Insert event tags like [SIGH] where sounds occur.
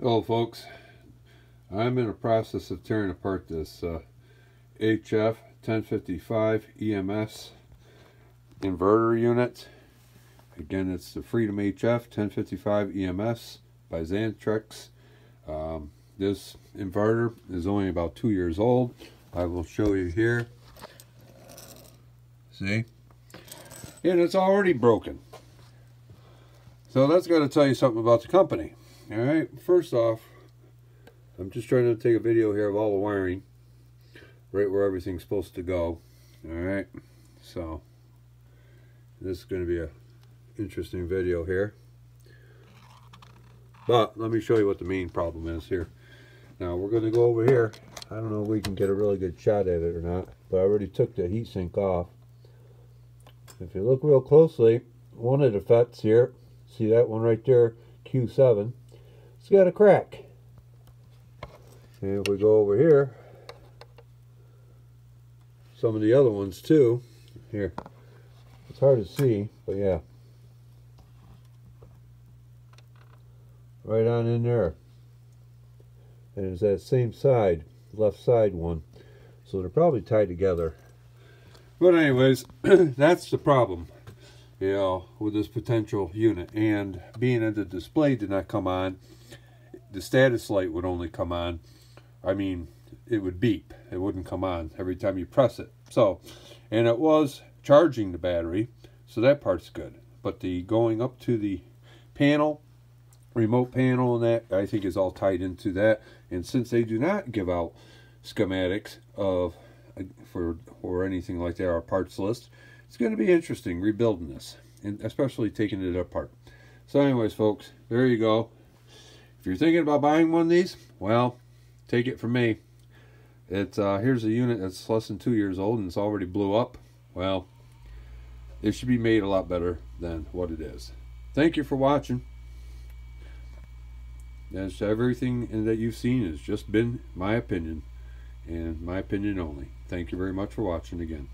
Hello folks, I'm in the process of tearing apart this uh, HF 1055 EMS inverter unit. Again, it's the Freedom HF 1055 EMS by Xantrex. Um, this inverter is only about two years old. I will show you here. See? And it's already broken. So that's got to tell you something about the company. All right, first off, I'm just trying to take a video here of all the wiring, right where everything's supposed to go. All right, so this is going to be a interesting video here. But let me show you what the main problem is here. Now we're going to go over here. I don't know if we can get a really good shot at it or not, but I already took the heatsink off. If you look real closely, one of the FETs here, see that one right there, Q7, it's got a crack. And if we go over here, some of the other ones too, here, it's hard to see, but yeah. Right on in there. And it's that same side, left side one. So they're probably tied together. But anyways, [CLEARS THROAT] that's the problem you know, with this potential unit. And being that the display did not come on, the status light would only come on. I mean, it would beep. It wouldn't come on every time you press it. So, and it was charging the battery, so that part's good. But the going up to the panel, remote panel and that, I think is all tied into that. And since they do not give out schematics of uh, for or anything like that, or parts list, it's going to be interesting rebuilding this, and especially taking it apart. So anyways, folks, there you go. If you're thinking about buying one of these, well, take it from me. It's uh, Here's a unit that's less than two years old and it's already blew up. Well, it should be made a lot better than what it is. Thank you for watching. As everything that you've seen has just been my opinion and my opinion only. Thank you very much for watching again.